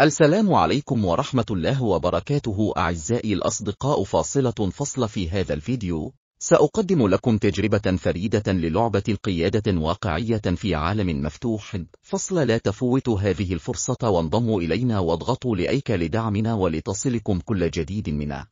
السلام عليكم ورحمة الله وبركاته أعزائي الأصدقاء فاصلة فصل في هذا الفيديو. سأقدم لكم تجربة فريدة للعبة القيادة واقعية في عالم مفتوح. فصل لا تفوتوا هذه الفرصة وانضموا إلينا واضغطوا لأيك لدعمنا ولتصلكم كل جديد منا